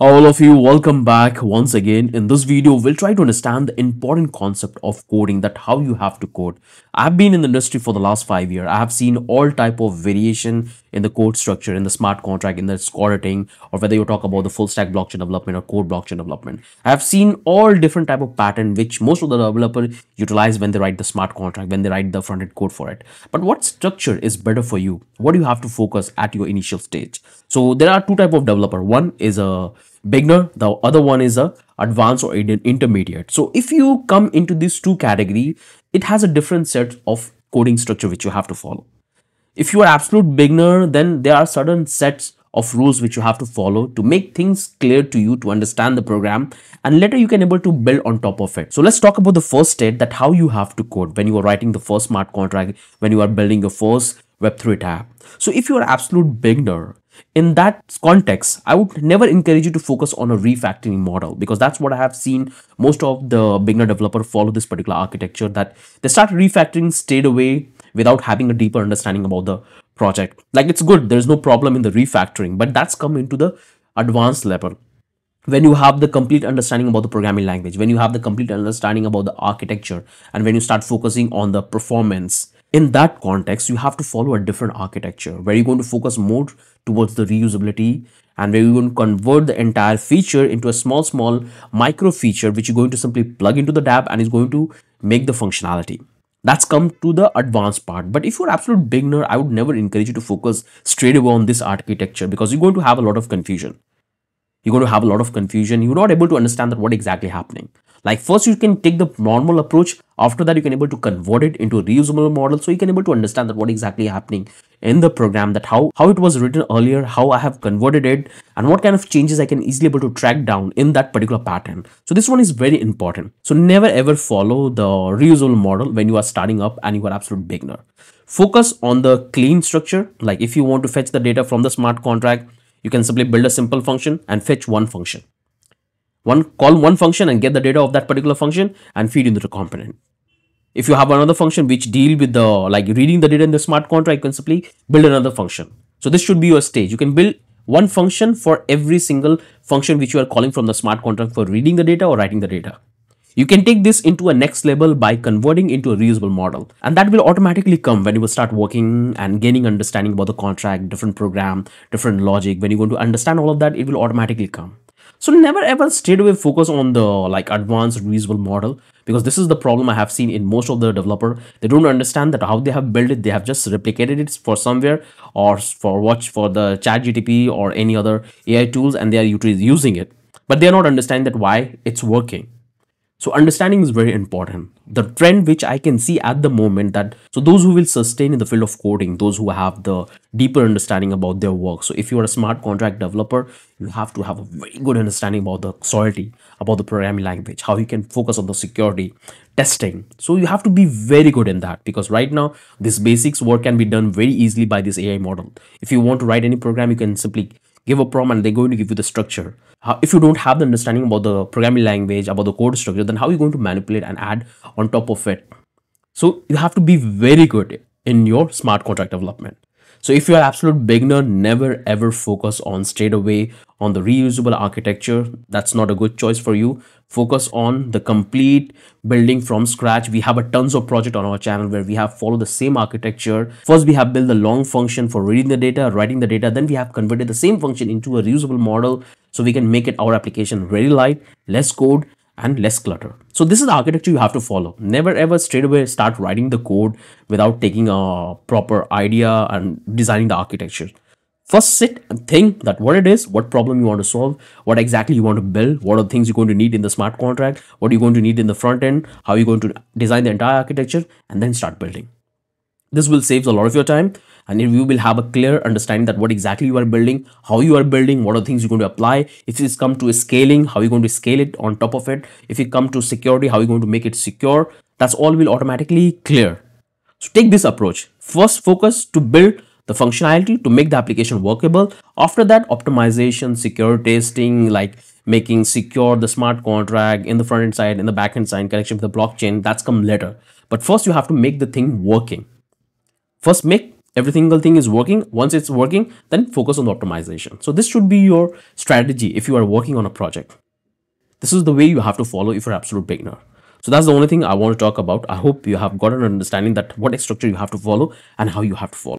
All of you, welcome back once again. In this video, we'll try to understand the important concept of coding, that how you have to code. I've been in the industry for the last five years. I have seen all type of variation in the code structure, in the smart contract, in the scoring, or whether you talk about the full stack blockchain development or code blockchain development. I have seen all different type of pattern which most of the developer utilize when they write the smart contract, when they write the front end code for it. But what structure is better for you? What do you have to focus at your initial stage? So there are two type of developer. One is a beginner the other one is a advanced or intermediate. So if you come into these two category it has a different set of coding structure which you have to follow. If you are absolute beginner then there are certain sets of rules which you have to follow to make things clear to you to understand the program and later you can able to build on top of it. So let's talk about the first state that how you have to code when you are writing the first smart contract when you are building your first web3 app so if you are absolute beginner in that context, I would never encourage you to focus on a refactoring model because that's what I have seen most of the beginner developer follow this particular architecture that they start refactoring straight away without having a deeper understanding about the project. Like it's good, there's no problem in the refactoring, but that's come into the advanced level. When you have the complete understanding about the programming language, when you have the complete understanding about the architecture, and when you start focusing on the performance, in that context, you have to follow a different architecture where you're going to focus more towards the reusability and where you're going to convert the entire feature into a small, small micro feature which you're going to simply plug into the dApp and is going to make the functionality. That's come to the advanced part. But if you're absolute beginner, I would never encourage you to focus straight away on this architecture because you're going to have a lot of confusion. You're going to have a lot of confusion. You're not able to understand that what exactly happening. Like first you can take the normal approach. After that you can able to convert it into a reusable model. So you can able to understand that what exactly happening in the program that how, how it was written earlier, how I have converted it and what kind of changes I can easily able to track down in that particular pattern. So this one is very important. So never ever follow the reusable model when you are starting up and you are absolute beginner. Focus on the clean structure. Like if you want to fetch the data from the smart contract, you can simply build a simple function and fetch one function one call one function and get the data of that particular function and feed into the component. If you have another function which deal with the like reading the data in the smart contract you can simply build another function. So this should be your stage. You can build one function for every single function which you are calling from the smart contract for reading the data or writing the data. You can take this into a next level by converting into a reusable model. And that will automatically come when you will start working and gaining understanding about the contract different program different logic. When you're going to understand all of that it will automatically come so never ever straight away focus on the like advanced reusable model because this is the problem I have seen in most of the developer. They don't understand that how they have built it. They have just replicated it for somewhere or for watch for the chat GTP or any other AI tools and they are using it. But they are not understanding that why it's working. So understanding is very important. The trend which I can see at the moment that so those who will sustain in the field of coding, those who have the deeper understanding about their work. So if you are a smart contract developer, you have to have a very good understanding about the solidity, about the programming language, how you can focus on the security, testing. So you have to be very good in that because right now this basics work can be done very easily by this AI model. If you want to write any program, you can simply give a prompt and they're going to give you the structure. How, if you don't have the understanding about the programming language, about the code structure, then how are you going to manipulate and add on top of it? So you have to be very good in your smart contract development. So if you're absolute beginner, never ever focus on straight away on the reusable architecture. That's not a good choice for you. Focus on the complete building from scratch. We have a tons of project on our channel where we have followed the same architecture. First, we have built the long function for reading the data, writing the data. Then we have converted the same function into a reusable model so we can make it our application very light, less code, and less clutter. So this is the architecture you have to follow. Never ever straight away start writing the code without taking a proper idea and designing the architecture. First sit and think that what it is, what problem you want to solve, what exactly you want to build, what are the things you're going to need in the smart contract, what are you going to need in the front end, how you're you going to design the entire architecture, and then start building. This will save a lot of your time and you will have a clear understanding that what exactly you are building, how you are building, what are the things you're going to apply. If it's come to scaling, how you're going to scale it on top of it. If you come to security, how you're going to make it secure. That's all will automatically clear. So take this approach. First focus to build the functionality to make the application workable. After that, optimization, secure testing, like making secure the smart contract in the front end side, in the back end side, connection with the blockchain, that's come later. But first you have to make the thing working. First, make every single thing is working once it's working then focus on the optimization so this should be your strategy if you are working on a project this is the way you have to follow if you're absolute beginner so that's the only thing i want to talk about i hope you have got an understanding that what structure you have to follow and how you have to follow